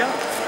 go.